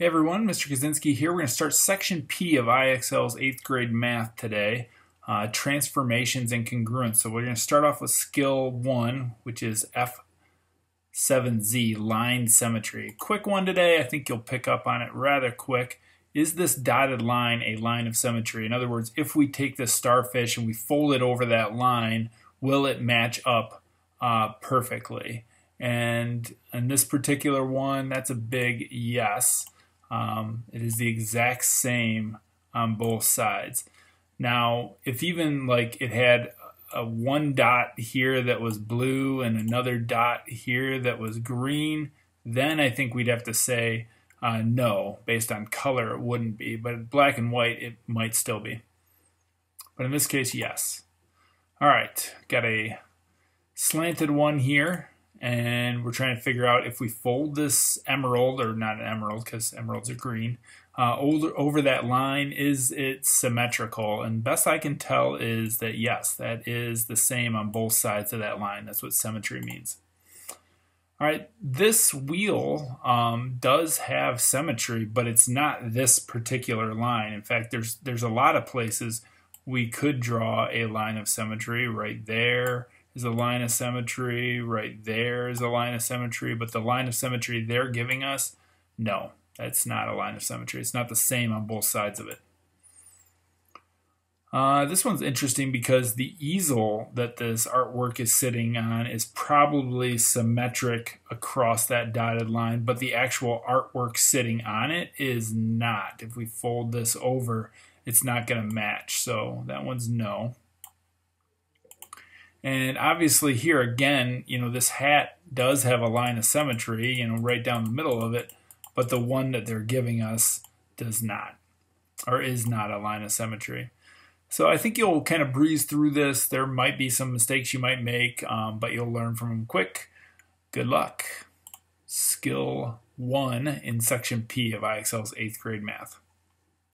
Hey everyone, Mr. Kuzinski here. We're going to start section P of IXL's 8th grade math today, uh, transformations and congruence. So we're going to start off with skill 1, which is F7Z, line symmetry. Quick one today, I think you'll pick up on it rather quick. Is this dotted line a line of symmetry? In other words, if we take this starfish and we fold it over that line, will it match up uh, perfectly? And in this particular one, that's a big yes. Um, it is the exact same on both sides. Now, if even like it had a one dot here that was blue and another dot here that was green, then I think we'd have to say uh, no. Based on color, it wouldn't be, but black and white, it might still be. But in this case, yes. All right, got a slanted one here and we're trying to figure out if we fold this emerald, or not an emerald because emeralds are green, uh, over, over that line, is it symmetrical? And best I can tell is that yes, that is the same on both sides of that line. That's what symmetry means. All right, this wheel um, does have symmetry, but it's not this particular line. In fact, there's there's a lot of places we could draw a line of symmetry right there, is a line of symmetry. Right there is a line of symmetry. But the line of symmetry they're giving us, no, that's not a line of symmetry. It's not the same on both sides of it. Uh, this one's interesting because the easel that this artwork is sitting on is probably symmetric across that dotted line, but the actual artwork sitting on it is not. If we fold this over, it's not going to match. So that one's no. And obviously here again, you know, this hat does have a line of symmetry, you know, right down the middle of it, but the one that they're giving us does not, or is not a line of symmetry. So I think you'll kind of breeze through this. There might be some mistakes you might make, um, but you'll learn from them quick. Good luck. Skill 1 in Section P of IXL's 8th grade math.